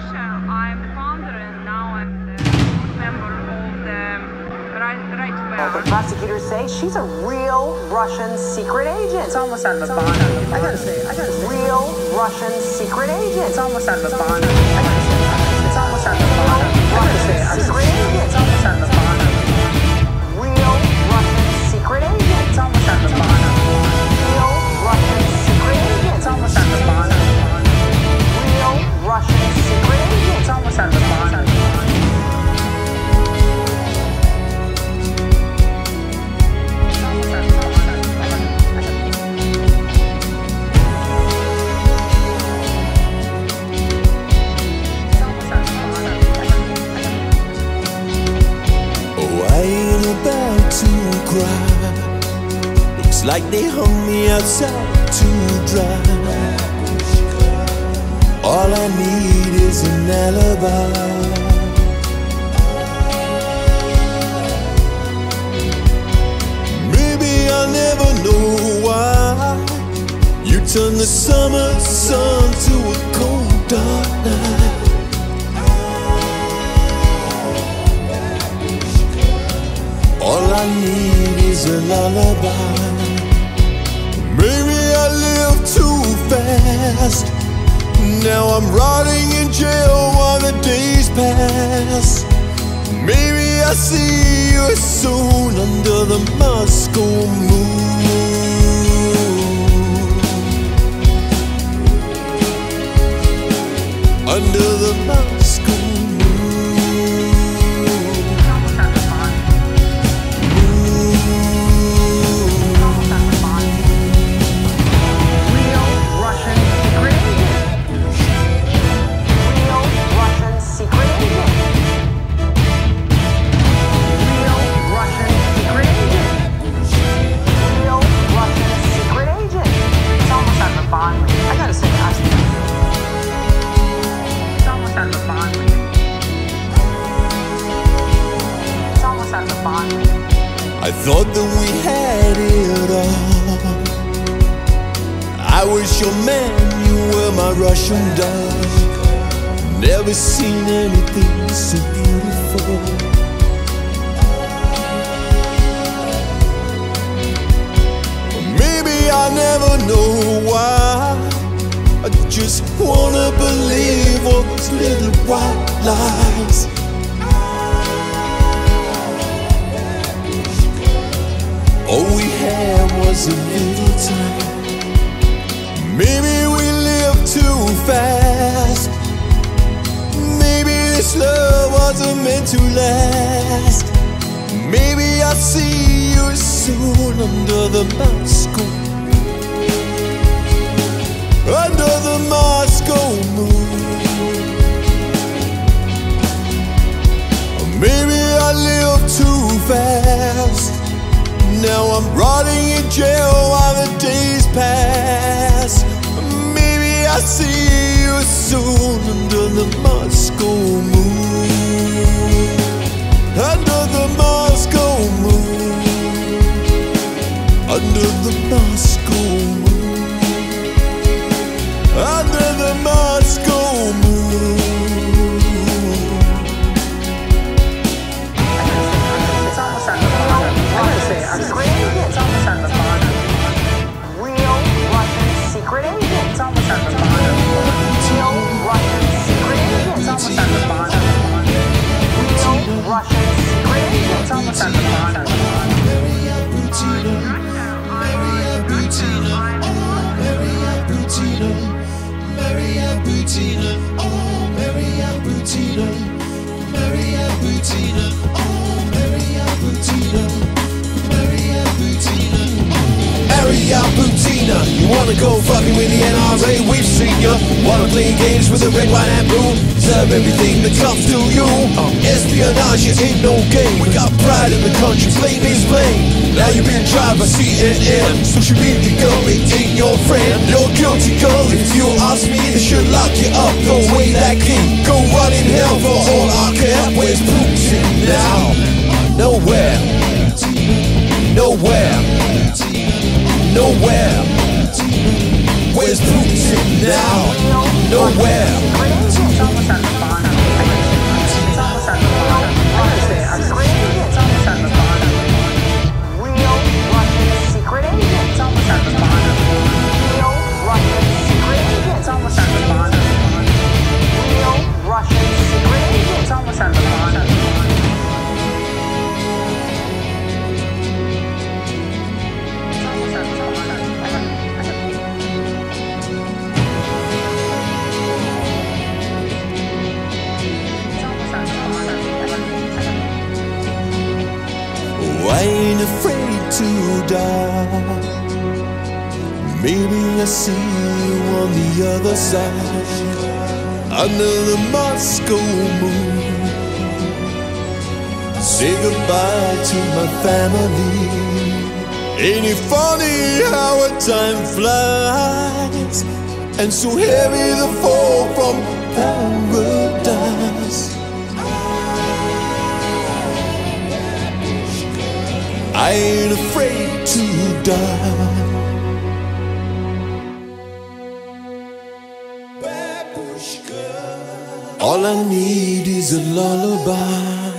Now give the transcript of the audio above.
Russia. I'm founder and now I'm the board member of the right, right The prosecutors say she's a real Russian secret agent. It's almost out of a bond. I gotta say, I gotta say, Real Russian secret agent. it's almost out of a bond. I gotta say, it's almost out of a bond. I gotta say, I gotta say, cry. Looks like they hung me outside to dry. All I need is an alibi. Maybe I'll never know why you turn the summer sun I'm rotting in jail while the days pass. Maybe I see you soon under the Moscow moon. I thought that we had it all. I was your man, you were my Russian doll. Never seen anything so beautiful. Maybe I'll never know why. I just wanna believe all those little white lies. All we had was a little time. Maybe we live too fast. Maybe this love wasn't meant to last. Maybe I'll see you soon under the Moscow. Under the Moscow I'm rotting in jail while the days pass. Maybe I'll see you soon under the Moscow moon. Almost out of a. Real Russian secret. It's almost out of a bond. Real Russian secret. It's almost out of a Maria Butina, you wanna go fucking with the NRA? We've seen ya. Wanna play games with the red, white, and blue? Serve everything that comes to you. Espionage it ain't no game. We got pride in the country, plain is blame. Now you've been tried by CNN. Social media girl, it ain't your friend. You're guilty, girl. If you ask me, they should lock you up. Go away that king. Go rot in hell for all I care. Where's Putin now? Nowhere. Nowhere. Nowhere. Where's Putin now? Nowhere. Maybe I see you on the other side, under the Moscow moon. Say goodbye to my family. Ain't it funny how a time flies? And so heavy the fall from paradise. I ain't afraid to die. All I need is a lullaby.